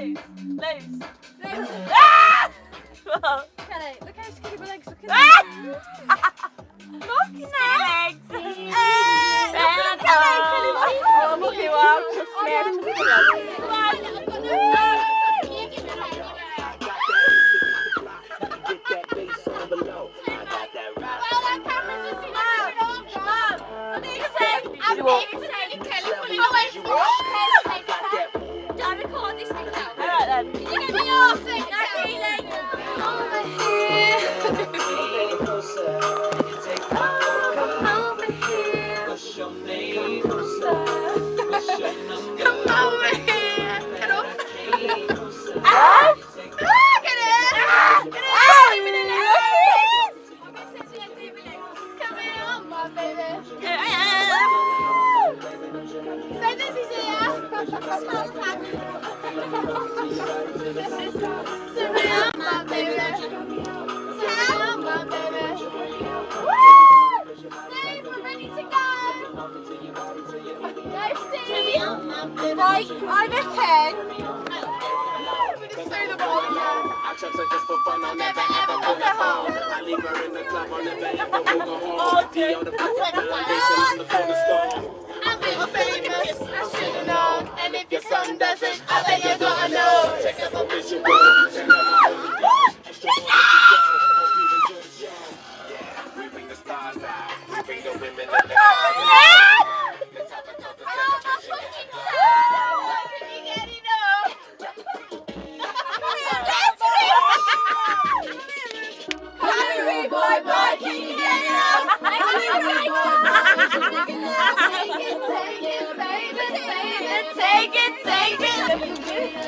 loose, loose, loose. Ah! Look how skinny my legs look. Ah! Look at legs. Oh, look you are. Come on. Don't baby. Say this is here. Small tag. Say me on, my baby. Say me baby. Steve, we're ready to go. Go, Steve. Right, I reckon. We just say the ball again. I trust her just for fun, I'll never ever her home. I leave her in the club, I'll never ever will go home. D on Doesn't, I bet you gotta know. Check out my vision, the stars out, we bring the women and take it.